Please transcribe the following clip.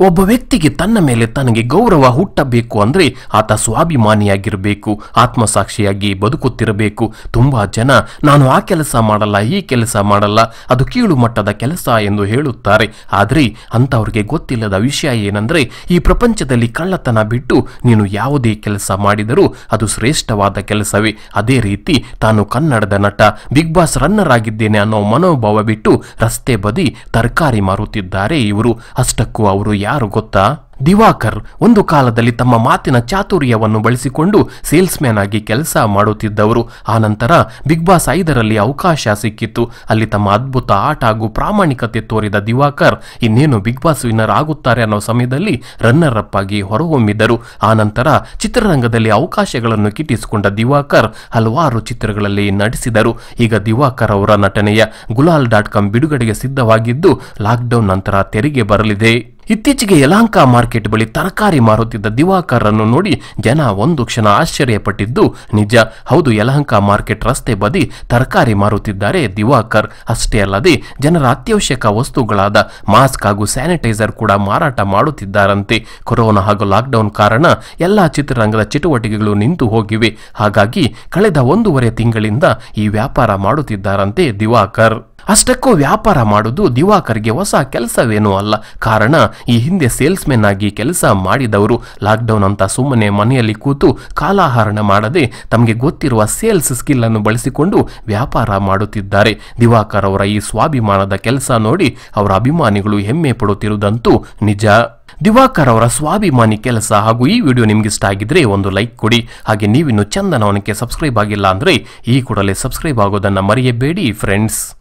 ಒಬ್ಬ ವ್ಯಕ್ತಿಗೆ ತನ್ನ ಮೇಲೆ ತನಗೆ ಗೌರವ ಹುಟ್ಟಬೇಕು ಅಂದ್ರೆ ಆತ ಸ್ವಾಭಿಮಾನಿಯಾಗಿರಬೇಕು, ಆತ್ಮಸಾಕ್ಷಿಯಾಗಿ ಬದುಕುತ್ತಿರಬೇಕು. ತುಂಬಾ ಜನ, ನಾನು ಆ ಕೆಲಸ ಮಾಡಲ್ಲ, ಈ ಕೆಲಸ ಮಾಡಲ್ಲ, ಅದು ಕೀಳು ಮಟ್ಟದ ಕೆಲಸ ಎಂದು ಹೇಳುತ್ತಾರೆ. ಆದರೆ ಅಂಥವ್ರಿಗೆ ಗೊತ್ತಿಲ್ಲದ ವಿಷಯ ಏನಂದ್ರೆ, ಈ ಪ್ರಪಂಚದಲ್ಲಿ ಕಳ್ಳತನ ಬಿಟ್ಟು ನೀನು ಯಾವುದೇ ಕೆಲಸ ಮಾಡಿದರೂ ಅದು ಶ್ರೇಷ್ಠವಾದ ಕೆಲಸವೇ. ಅದೇ ರೀತಿ ತಾನು ಕನ್ನಡದ ನಟ, ಬಿಗ್ ಬಾಸ್ ರನ್ನರ್ ಆಗಿದ್ದೇನೆ ಅನ್ನೋ ಮನೋಭಾವ ಬಿಟ್ಟು ರಸ್ತೆ ಬದಿ ತರಕಾರಿ ಮಾರುತ್ತಿದ್ದಾರೆ ಇವರು. ಅಷ್ಟಕ್ಕೂ ಅವರು ಯಾರು ಗೊತ್ತಾ? ದಿವಾಕರ್ ಒಂದು ಕಾಲದಲ್ಲಿ ತಮ್ಮ ಮಾತಿನ ಚಾತುರ್ಯವನ್ನು ಬಳಸಿಕೊಂಡು ಸೇಲ್ಸ್ ಮ್ಯಾನ್ ಆಗಿ ಕೆಲಸ ಮಾಡುತ್ತಿದ್ದವರು. ಆನಂತರ ಬಿಗ್ ಬಾಸ್ ಐದರಲ್ಲಿ ಅವಕಾಶ ಸಿಕ್ಕಿತ್ತು. ಅಲ್ಲಿ ತಮ್ಮ ಅದ್ಭುತ ಆಟ ಹಾಗೂ ಪ್ರಾಮಾಣಿಕತೆ ತೋರಿದ ದಿವಾಕರ್ ಇನ್ನೇನು ಬಿಗ್ ಬಾಸ್ ವಿನ್ನರ್ ಆಗುತ್ತಾರೆ ಅನ್ನೋ ಸಮಯದಲ್ಲಿ ರನ್ನರ್ ಅಪ್ ಆಗಿ ಹೊರಹೊಮ್ಮಿದ್ದರು ಆನಂತರ ಚಿತ್ರರಂಗದಲ್ಲಿ ಅವಕಾಶಗಳನ್ನು ಕಿಟ್ಟಿಸಿಕೊಂಡ ದಿವಾಕರ್ ಹಲವಾರು ಚಿತ್ರಗಳಲ್ಲಿ ನಟಿಸಿದರು. ಈಗ ದಿವಾಕರ್ ಅವರ ನಟನೆಯ ಗುಲಾಲ್ ಡಾಟ್ ಕಾಮ್ ಬಿಡುಗಡೆಗೆ ಸಿದ್ಧವಾಗಿದ್ದು, ಲಾಕ್ಡೌನ್ ನಂತರ ತೆರಿಗೆ ಬರಲಿದೆ. ಇತ್ತೀಚೆಗೆ ಯಲಹಂಕ ಮಾರ್ಕೆಟ್ ಬಳಿ ತರಕಾರಿ ಮಾರುತ್ತಿದ್ದ ದಿವಾಕರ್ ಅನ್ನು ನೋಡಿ ಜನ ಒಂದು ಕ್ಷಣ ಆಶ್ಚರ್ಯಪಟ್ಟಿದ್ದು, ನಿಜ, ಹೌದು, ಯಲಹಂಕ ಮಾರ್ಕೆಟ್ ರಸ್ತೆ ಬದಿ ತರಕಾರಿ ಮಾರುತ್ತಿದ್ದಾರೆ ದಿವಾಕರ್. ಅಷ್ಟೇ ಅಲ್ಲದೆ, ಜನರ ಅತ್ಯವಶ್ಯಕ ವಸ್ತುಗಳಾದ ಮಾಸ್ಕ್ ಹಾಗೂ ಸ್ಯಾನಿಟೈಸರ್ ಕೂಡ ಮಾರಾಟ ಮಾಡುತ್ತಿದ್ದಾರಂತೆ. ಕೊರೋನಾ ಹಾಗೂ ಲಾಕ್ಡೌನ್ ಕಾರಣ ಎಲ್ಲಾ ಚಿತ್ರರಂಗದ ಚಟುವಟಿಕೆಗಳು ನಿಂತು ಹೋಗಿವೆ. ಹಾಗಾಗಿ, ಕಳೆದ ಒಂದೂವರೆ ತಿಂಗಳಿಂದ ಈ ವ್ಯಾಪಾರ ಮಾಡುತ್ತಿದ್ದಾರಂತೆ ದಿವಾಕರ್. ಅಷ್ಟಕ್ಕೂ ವ್ಯಾಪಾರ ಮಾಡುವುದು ದಿವಾಕರ್ಗೆ ಹೊಸ ಕೆಲಸವೇನೂ ಅಲ್ಲ. ಕಾರಣ, ಈ ಹಿಂದೆ ಸೇಲ್ಸ್ಮೆನ್ ಆಗಿ ಕೆಲಸ ಮಾಡಿದವರು ಲಾಕ್ಡೌನ್ ಅಂತ ಸುಮ್ಮನೆ ಮನೆಯಲ್ಲಿ ಕೂತು ಕಾಲಾಹರಣ ಮಾಡದೆ ತಮಗೆ ಗೊತ್ತಿರುವ ಸೇಲ್ಸ್ ಸ್ಕಿಲ್ ಅನ್ನು ಬಳಸಿಕೊಂಡು ವ್ಯಾಪಾರ ಮಾಡುತ್ತಿದ್ದಾರೆ. ದಿವಾಕರ್ ಅವರ ಈ ಸ್ವಾಭಿಮಾನದ ಕೆಲಸ ನೋಡಿ ಅವರ ಅಭಿಮಾನಿಗಳು ಹೆಮ್ಮೆ ಪಡುತ್ತಿರುವುದಂತೂ ನಿಜ. ದಿವಾಕರ್ ಅವರ ಸ್ವಾಭಿಮಾನಿ ಕೆಲಸ ಹಾಗೂ ಈ ವಿಡಿಯೋ ನಿಮ್ಗೆ ಇಷ್ಟ ಆಗಿದ್ರೆ ಒಂದು ಲೈಕ್ ಕೊಡಿ. ಹಾಗೆ ನೀವಿನ್ನು ಚಂದನವನಕ್ಕೆ ಸಬ್ಸ್ಕ್ರೈಬ್ ಆಗಿಲ್ಲ ಅಂದ್ರೆ ಈ ಕೂಡಲೇ ಸಬ್ಸ್ಕ್ರೈಬ್ ಆಗೋದನ್ನ ಮರೆಯಬೇಡಿ ಫ್ರೆಂಡ್ಸ್